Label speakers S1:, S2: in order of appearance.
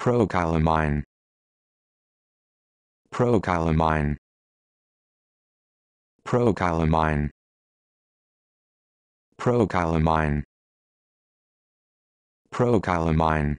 S1: Procalamine. Procalamine. Procalamine. Procalamine. Procalamine.